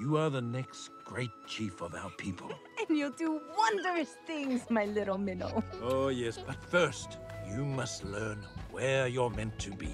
You are the next great chief of our people. And you'll do wondrous things, my little minnow. Oh, yes, but first, you must learn where you're meant to be.